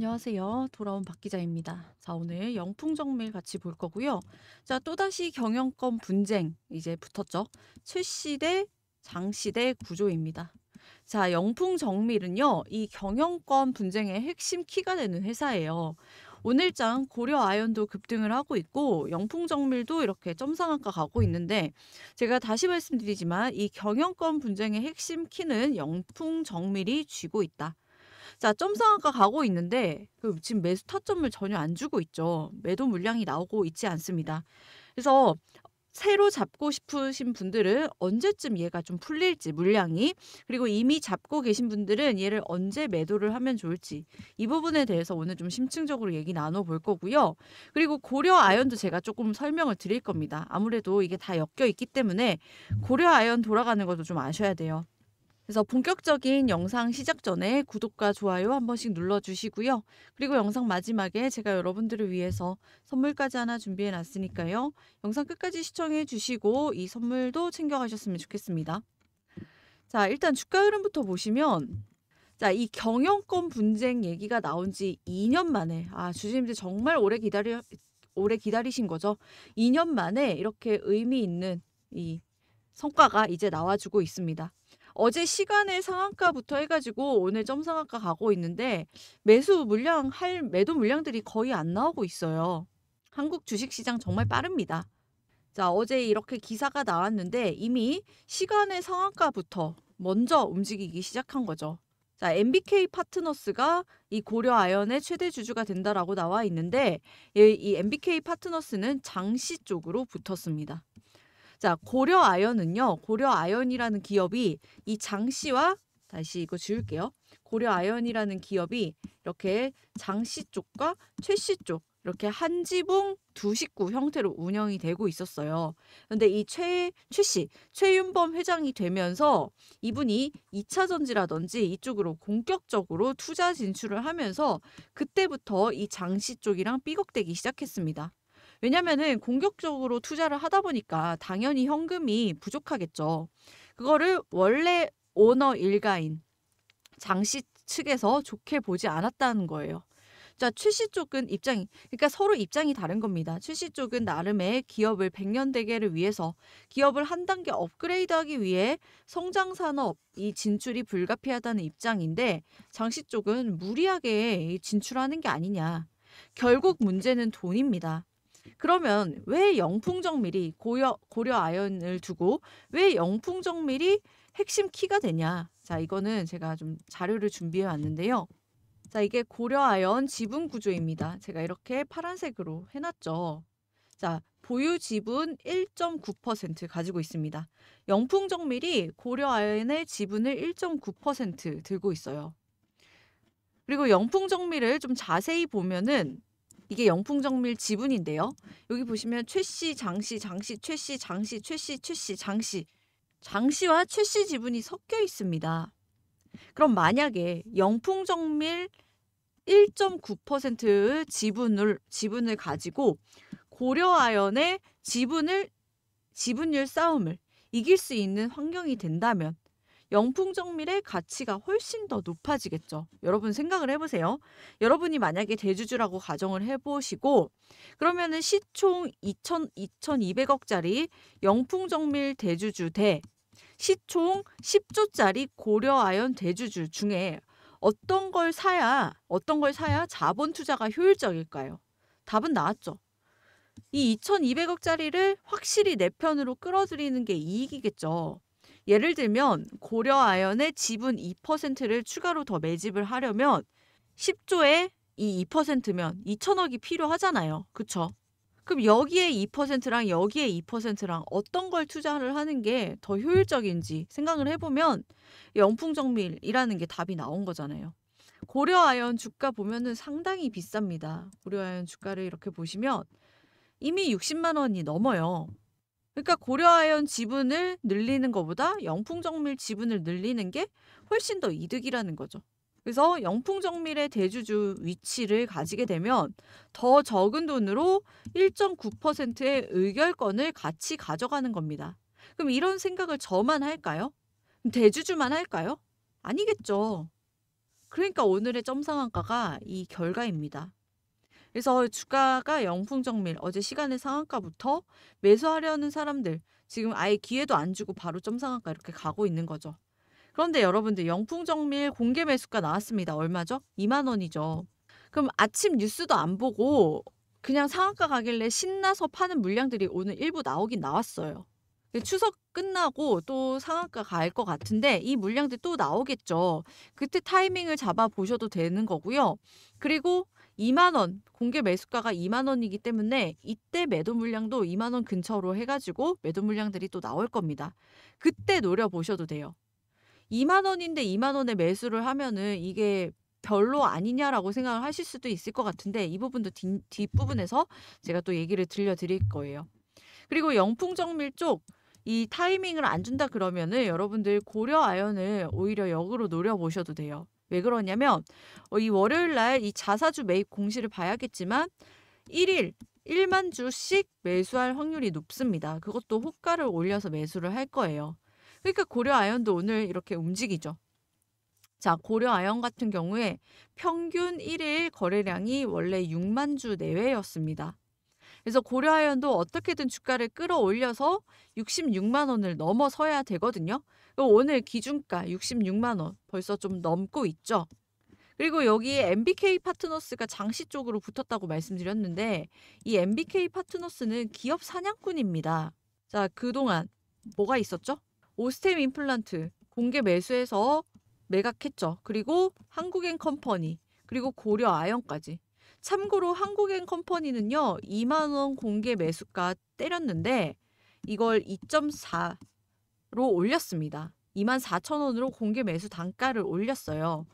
안녕하세요. 돌아온 박 기자입니다. 자, 오늘 영풍정밀 같이 볼 거고요. 자, 또다시 경영권 분쟁 이제 붙었죠. 최씨 대 장씨 대 구조입니다. 자, 영풍정밀은요, 이 경영권 분쟁의 핵심 키가 되는 회사예요. 오늘장 고려 아연도 급등을 하고 있고 영풍정밀도 이렇게 점상한가 가고 있는데 제가 다시 말씀드리지만 이 경영권 분쟁의 핵심 키는 영풍정밀이 쥐고 있다. 자, 점 상한가 가고 있는데 그 지금 매수 타점을 전혀 안 주고 있죠. 매도 물량이 나오고 있지 않습니다. 그래서 새로 잡고 싶으신 분들은 언제쯤 얘가 좀 풀릴지 물량이 그리고 이미 잡고 계신 분들은 얘를 언제 매도를 하면 좋을지 이 부분에 대해서 오늘 좀 심층적으로 얘기 나눠볼 거고요. 그리고 고려 아연도 제가 조금 설명을 드릴 겁니다. 아무래도 이게 다 엮여 있기 때문에 고려 아연 돌아가는 것도 좀 아셔야 돼요. 그래서 본격적인 영상 시작 전에 구독과 좋아요 한 번씩 눌러주시고요. 그리고 영상 마지막에 제가 여러분들을 위해서 선물까지 하나 준비해 놨으니까요. 영상 끝까지 시청해 주시고 이 선물도 챙겨가셨으면 좋겠습니다. 자, 일단 주가 흐름부터 보시면 자, 이 경영권 분쟁 얘기가 나온 지 2년 만에 아, 주주님들 정말 오래 기다려 오래 기다리신 거죠. 2년 만에 이렇게 의미 있는 이 성과가 이제 나와주고 있습니다. 어제 시간의 상한가부터 해가지고 오늘 점상한가 가고 있는데 매수 물량 할 매도 물량들이 거의 안 나오고 있어요. 한국 주식시장 정말 빠릅니다. 자, 어제 이렇게 기사가 나왔는데 이미 시간의 상한가부터 먼저 움직이기 시작한 거죠. 자, MBK 파트너스가 이 고려 아연의 최대 주주가 된다라고 나와 있는데 이 MBK 파트너스는 장시 쪽으로 붙었습니다. 자, 고려 아연은요. 고려 아연이라는 기업이 이 장 씨와 다시 이거 지울게요. 고려 아연이라는 기업이 이렇게 장 씨 쪽과 최 씨 쪽 이렇게 한 지붕 두 식구 형태로 운영이 되고 있었어요. 근데 이 최, 최 씨, 최윤범 회장이 되면서 이분이 2차 전지라든지 이쪽으로 본격적으로 투자 진출을 하면서 그때부터 이 장씨 쪽이랑 삐걱대기 시작했습니다. 왜냐면은 공격적으로 투자를 하다 보니까 당연히 현금이 부족하겠죠. 그거를 원래 오너 일가인 장씨 측에서 좋게 보지 않았다는 거예요. 자, 최씨 쪽은 입장이, 그러니까 서로 입장이 다른 겁니다. 최씨 쪽은 나름의 기업을 백년 대계를 위해서 기업을 한 단계 업그레이드하기 위해 성장 산업 이 진출이 불가피하다는 입장인데 장씨 쪽은 무리하게 진출하는 게 아니냐. 결국 문제는 돈입니다. 그러면 왜 영풍정밀이 고려, 고려 아연을 두고 왜 영풍정밀이 핵심 키가 되냐? 자, 이거는 제가 좀 자료를 준비해 왔는데요. 자, 이게 고려 아연 지분 구조입니다. 제가 이렇게 파란색으로 해놨죠. 자, 보유 지분 1.9% 가지고 있습니다. 영풍정밀이 고려 아연의 지분을 1.9% 들고 있어요. 그리고 영풍정밀을 좀 자세히 보면은 이게 영풍정밀 지분인데요. 여기 보시면 최씨, 장씨, 장씨, 최씨, 장씨, 최씨, 최씨, 장씨. 장씨와 최씨 지분이 섞여 있습니다. 그럼 만약에 영풍정밀 1.9% 지분을 지분을 가지고 고려아연의 지분을 지분율 싸움을 이길 수 있는 환경이 된다면 영풍 정밀의 가치가 훨씬 더 높아지겠죠. 여러분 생각을 해보세요. 여러분이 만약에 대주주라고 가정을 해보시고 그러면은 시총 2천 2,200억짜리 영풍 정밀 대주주 대 시총 10조짜리 고려아연 대주주 중에 어떤 걸 사야 어떤 걸 사야 자본 투자가 효율적일까요? 답은 나왔죠. 이 2,200억짜리를 확실히 내 편으로 끌어들이는 게 이익이겠죠. 예를 들면 고려아연의 지분 2%를 추가로 더 매집을 하려면 10조에 이 2%면 2천억이 필요하잖아요. 그쵸? 그럼 여기에 2%랑 여기에 2%랑 어떤 걸 투자를 하는 게 더 효율적인지 생각을 해보면 영풍정밀이라는 게 답이 나온 거잖아요. 고려아연 주가 보면은 상당히 비쌉니다. 고려아연 주가를 이렇게 보시면 이미 60만 원이 넘어요. 그러니까 고려아연 지분을 늘리는 것보다 영풍정밀 지분을 늘리는 게 훨씬 더 이득이라는 거죠. 그래서 영풍정밀의 대주주 위치를 가지게 되면 더 적은 돈으로 1.9%의 의결권을 같이 가져가는 겁니다. 그럼 이런 생각을 저만 할까요? 대주주만 할까요? 아니겠죠. 그러니까 오늘의 점 상한가가 이 결과입니다. 그래서 주가가 영풍정밀 어제 시간의 상한가부터 매수하려는 사람들 지금 아예 기회도 안 주고 바로 점 상한가 이렇게 가고 있는 거죠. 그런데 여러분들 영풍정밀 공개 매수가 나왔습니다. 얼마죠? 2만 원이죠. 그럼 아침 뉴스도 안 보고 그냥 상한가 가길래 신나서 파는 물량들이 오늘 일부 나오긴 나왔어요. 추석 끝나고 또 상한가 갈 것 같은데 이 물량들 또 나오겠죠. 그때 타이밍을 잡아 보셔도 되는 거고요. 그리고 2만 원 공개 매수가가 2만 원이기 때문에 이때 매도 물량도 2만 원 근처로 해가지고 매도 물량들이 또 나올 겁니다. 그때 노려 보셔도 돼요. 2만 원인데 2만 원에 매수를 하면은 이게 별로 아니냐라고 생각을 하실 수도 있을 것 같은데 이 부분도 뒷, 뒷부분에서 제가 또 얘기를 들려드릴 거예요. 그리고 영풍정밀 쪽 이 타이밍을 안 준다 그러면은 여러분들 고려 아연을 오히려 역으로 노려보셔도 돼요. 왜 그러냐면 어, 이 월요일 날 이 자사주 매입 공시를 봐야겠지만 1일 1만 주씩 매수할 확률이 높습니다. 그것도 호가를 올려서 매수를 할 거예요. 그러니까 고려 아연도 오늘 이렇게 움직이죠. 자, 고려 아연 같은 경우에 평균 1일 거래량이 원래 6만 주 내외였습니다. 그래서 고려아연도 어떻게든 주가를 끌어올려서 66만 원을 넘어서야 되거든요. 오늘 기준가 66만 원 벌써 좀 넘고 있죠. 그리고 여기에 MBK 파트너스가 장시 쪽으로 붙었다고 말씀드렸는데 이 MBK 파트너스는 기업 사냥꾼입니다. 자, 그동안 뭐가 있었죠? 오스템 임플란트 공개 매수해서 매각했죠. 그리고 한국엔 컴퍼니 그리고 고려 아연까지 참고로 한국엔 컴퍼니는요 2만 원 공개 매수가 때렸는데 이걸 2.4로 올렸습니다. 2만 4천 원으로 공개 매수 단가를 올렸어요.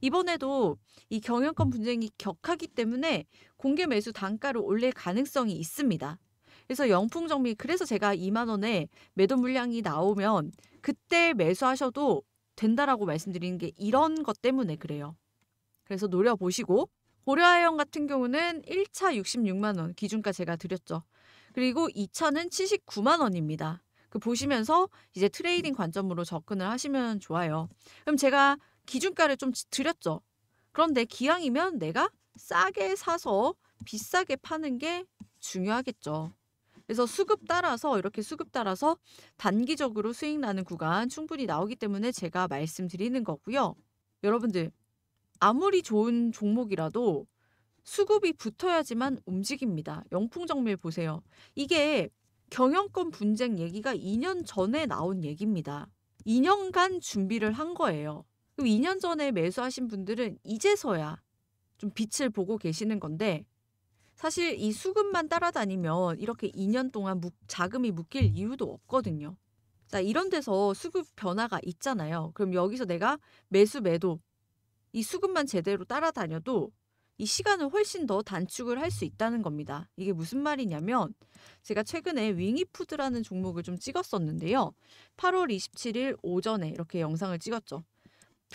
이번에도 이 경영권 분쟁이 격하기 때문에 공개 매수 단가를 올릴 가능성이 있습니다. 그래서 영풍정밀 그래서 제가 2만 원에 매도 물량이 나오면 그때 매수하셔도 된다라고 말씀드리는 게 이런 것 때문에 그래요. 그래서 노려보시고 고려아연 같은 경우는 1차 66만 원 기준가 제가 드렸죠. 그리고 2차는 79만 원입니다. 그 보시면서 이제 trading 관점으로 접근을 하시면 좋아요. 그럼 제가 기준가를 좀 드렸죠. 그런데 기왕이면 내가 싸게 사서 비싸게 파는 게 중요하겠죠. 그래서 수급 따라서 이렇게 수급 따라서 단기적으로 수익 나는 구간 충분히 나오기 때문에 제가 말씀드리는 거고요. 여러분들 아무리 좋은 종목이라도 수급이 붙어야지만 움직입니다. 영풍정밀 보세요. 이게 경영권 분쟁 얘기가 2년 전에 나온 얘기입니다. 2년간 준비를 한 거예요. 그럼 2년 전에 매수하신 분들은 이제서야 좀 빛을 보고 계시는 건데 사실 이 수급만 따라다니면 이렇게 2년 동안 묵, 자금이 묶일 이유도 없거든요. 자, 이런 데서 수급 변화가 있잖아요. 그럼 여기서 내가 매수 매도 이 수급만 제대로 따라다녀도 이 시간을 훨씬 더 단축을 할 수 있다는 겁니다. 이게 무슨 말이냐면 제가 최근에 윙이푸드라는 종목을 좀 찍었었는데요. 8월 27일 오전에 이렇게 영상을 찍었죠.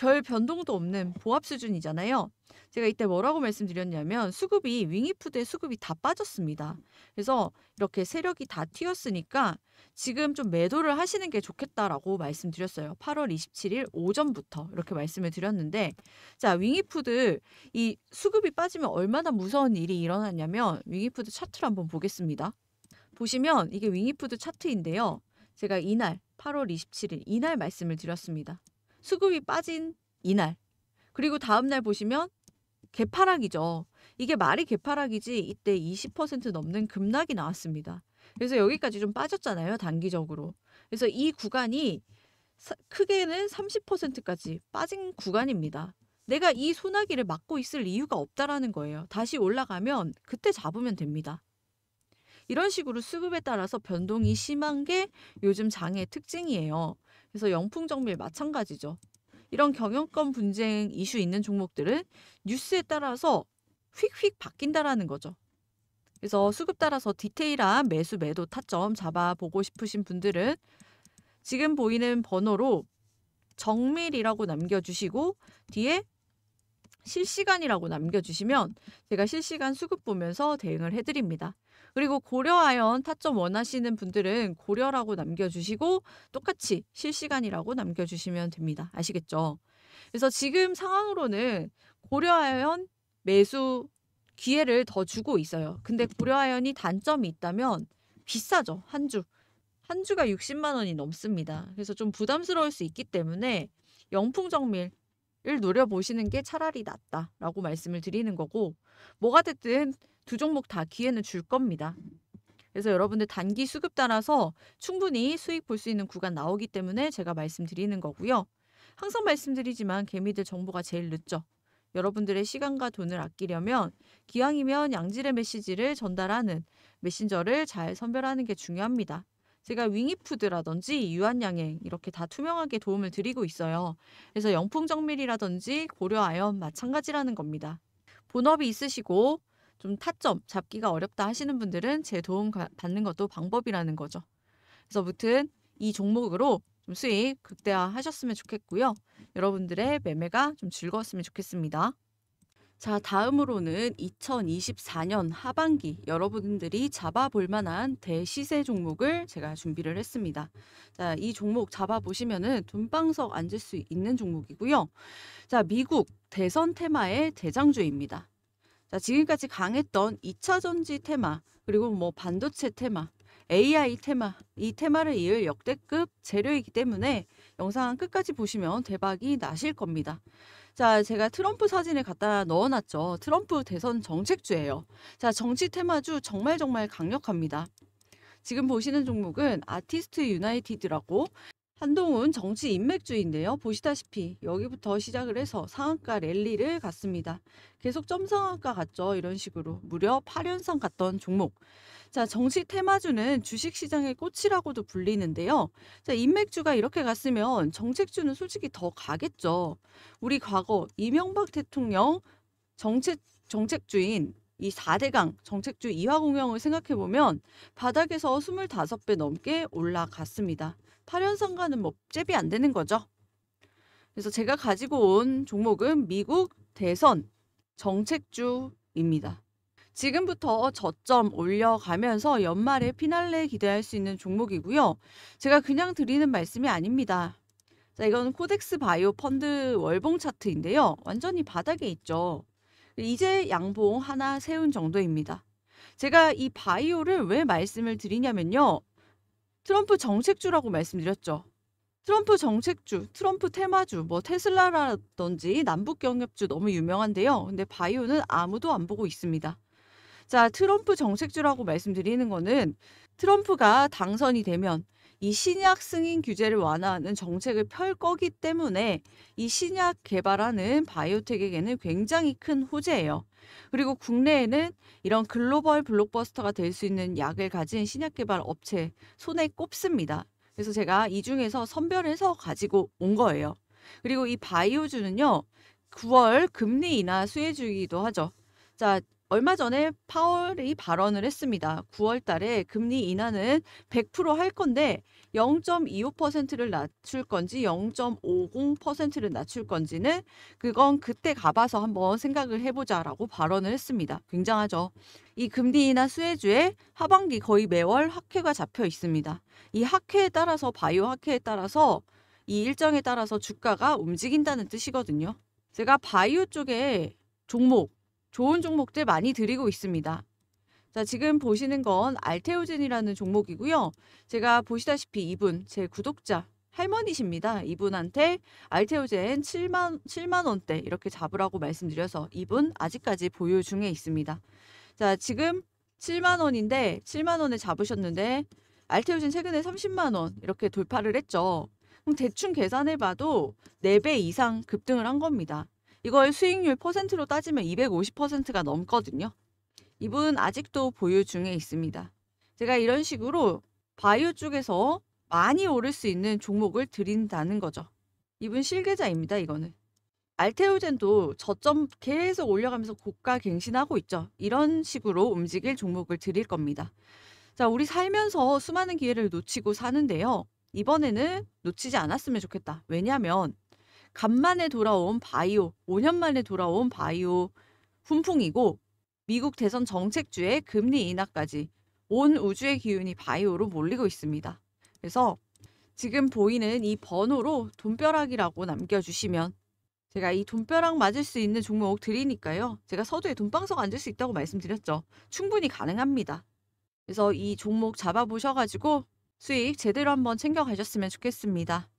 별 변동도 없는 보합 수준이잖아요. 제가 이때 뭐라고 말씀드렸냐면 수급이 윙이푸드의 수급이 다 빠졌습니다. 그래서 이렇게 세력이 다 튀었으니까 지금 좀 매도를 하시는 게 좋겠다라고 말씀드렸어요. 8월 27일 오전부터 이렇게 말씀을 드렸는데 자 윙이푸드 이 수급이 빠지면 얼마나 무서운 일이 일어났냐면 윙이푸드 차트를 한번 보겠습니다. 보시면 이게 윙이푸드 차트인데요. 제가 이날 8월 27일 이날 말씀을 드렸습니다. 수급이 빠진 이날 그리고 다음 날 보시면 개파락이죠. 이게 말이 개파락이지 이때 20% 넘는 급락이 나왔습니다. 그래서 여기까지 좀 빠졌잖아요. 단기적으로. 그래서 이 구간이 사, 크게는 30%까지 빠진 구간입니다. 내가 이 소나기를 막고 있을 이유가 없다라는 거예요. 다시 올라가면 그때 잡으면 됩니다. 이런 식으로 수급에 따라서 변동이 심한 게 요즘 장의 특징이에요. 그래서 영풍 정밀 마찬가지죠. 이런 경영권 분쟁 이슈 있는 종목들은 뉴스에 따라서 휙휙 바뀐다라는 거죠. 그래서 수급 따라서 디테일한 매수 매도 타점 잡아보고 싶으신 분들은 지금 보이는 번호로 정밀이라고 남겨주시고 뒤에 실시간이라고 남겨주시면 제가 실시간 수급 보면서 대응을 해드립니다. 그리고 고려아연 타점 원하시는 분들은 고려라고 남겨주시고 똑같이 실시간이라고 남겨주시면 됩니다. 아시겠죠? 그래서 지금 상황으로는 고려아연 매수 기회를 더 주고 있어요. 근데 고려아연이 단점이 있다면 비싸죠. 한 주. 한 주가 60만 원이 넘습니다. 그래서 좀 부담스러울 수 있기 때문에 영풍정밀을 노려보시는 게 차라리 낫다라고 말씀을 드리는 거고 뭐가 됐든 두 종목 다 기회는 줄 겁니다. 그래서 여러분들 단기 수급 따라서 충분히 수익 볼 수 있는 구간 나오기 때문에 제가 말씀드리는 거고요. 항상 말씀드리지만 개미들 정보가 제일 늦죠. 여러분들의 시간과 돈을 아끼려면 기왕이면 양질의 메시지를 전달하는 메신저를 잘 선별하는 게 중요합니다. 제가 윙이푸드라든지 유한양행 이렇게 다 투명하게 도움을 드리고 있어요. 그래서 영풍정밀이라든지 고려아연 마찬가지라는 겁니다. 본업이 있으시고 좀 타점 잡기가 어렵다 하시는 분들은 제 도움 받는 것도 방법이라는 거죠. 그래서 무튼 이 종목으로 좀 수익 극대화 하셨으면 좋겠고요. 여러분들의 매매가 좀 즐거웠으면 좋겠습니다. 자, 다음으로는 2024년 하반기 여러분들이 잡아볼 만한 대시세 종목을 제가 준비를 했습니다. 자, 이 종목 잡아보시면은 돈방석 앉을 수 있는 종목이고요. 자, 미국 대선 테마의 대장주입니다. 자, 지금까지 강했던 2차 전지 테마, 그리고 뭐 반도체 테마, AI 테마, 이 테마를 이을 역대급 재료이기 때문에 영상 끝까지 보시면 대박이 나실 겁니다. 자, 제가 트럼프 사진을 갖다 넣어놨죠. 트럼프 대선 정책주예요. 자, 정치 테마주 정말 정말 강력합니다. 지금 보시는 종목은 아티스트 유나이티드라고 한동훈 정치 인맥주인데요. 보시다시피 여기부터 시작을 해서 상한가 랠리를 갔습니다. 계속 점상한가 갔죠. 이런 식으로 무려 8연상 갔던 종목. 자, 정치 테마주는 주식시장의 꽃이라고도 불리는데요. 자, 인맥주가 이렇게 갔으면 정책주는 솔직히 더 가겠죠. 우리 과거 이명박 대통령 정책, 정책주인 이 4대강 정책주 이화공영을 생각해보면 바닥에서 25배 넘게 올라갔습니다. 8연상과는 뭐 잽이 안 되는 거죠. 그래서 제가 가지고 온 종목은 미국 대선 정책주입니다. 지금부터 저점 올려가면서 연말에 피날레 기대할 수 있는 종목이고요. 제가 그냥 드리는 말씀이 아닙니다. 자, 이건 코덱스 바이오 펀드 월봉 차트인데요. 완전히 바닥에 있죠. 이제 양봉 하나 세운 정도입니다. 제가 이 바이오를 왜 말씀을 드리냐면요. 트럼프 정책주라고 말씀드렸죠. 트럼프 정책주, 트럼프 테마주, 뭐 테슬라라든지 남북 경협주 너무 유명한데요. 근데 바이오는 아무도 안 보고 있습니다. 자, 트럼프 정책주라고 말씀드리는 거는 트럼프가 당선이 되면 이 신약 승인 규제를 완화하는 정책을 펼 거기 때문에 이 신약 개발하는 바이오텍에게는 굉장히 큰 호재예요. 그리고 국내에는 이런 글로벌 블록버스터가 될 수 있는 약을 가진 신약 개발 업체 손에 꼽습니다. 그래서 제가 이 중에서 선별해서 가지고 온 거예요. 그리고 이 바이오주는요, 9월 금리 인하 수혜주이기도 하죠. 자, 얼마 전에 파월이 발언을 했습니다. 9월 달에 금리 인하는 100%할 건데 0.25%를 낮출 건지 0.50%를 낮출 건지는 그건 그때 가봐서 한번 생각을 해보자라고 발언을 했습니다. 굉장하죠. 이 금리 인하 수혜주에 하반기 거의 매월 학회가 잡혀 있습니다. 이 학회에 따라서 바이오 학회에 따라서 이 일정에 따라서 주가가 움직인다는 뜻이거든요. 제가 바이오 쪽에 종목 좋은 종목들 많이 드리고 있습니다. 자, 지금 보시는 건 알테오젠이라는 종목이고요. 제가 보시다시피 이분 제 구독자 할머니십니다. 이분한테 알테오젠 7만 7만 원대 이렇게 잡으라고 말씀드려서 이분 아직까지 보유 중에 있습니다. 자, 지금 7만 원인데 7만 원에 잡으셨는데 알테오젠 최근에 30만 원 이렇게 돌파를 했죠. 그럼 대충 계산해 봐도 4배 이상 급등을 한 겁니다. 이걸 수익률 퍼센트로 따지면 250%가 넘거든요. 이분 아직도 보유 중에 있습니다. 제가 이런 식으로 바이오 쪽에서 많이 오를 수 있는 종목을 드린다는 거죠. 이분 실계자입니다, 이거는. 알테오젠도 저점 계속 올려가면서 고가 갱신하고 있죠. 이런 식으로 움직일 종목을 드릴 겁니다. 자, 우리 살면서 수많은 기회를 놓치고 사는데요. 이번에는 놓치지 않았으면 좋겠다. 왜냐하면 간만에 돌아온 바이오, 5년 만에 돌아온 바이오 훈풍이고 미국 대선 정책주의 금리 인하까지 온 우주의 기운이 바이오로 몰리고 있습니다. 그래서 지금 보이는 이 번호로 돈벼락이라고 남겨주시면 제가 이 돈벼락 맞을 수 있는 종목 드리니까요. 제가 서두에 돈방석 앉을 수 있다고 말씀드렸죠. 충분히 가능합니다. 그래서 이 종목 잡아보셔가지고 수익 제대로 한번 챙겨가셨으면 좋겠습니다.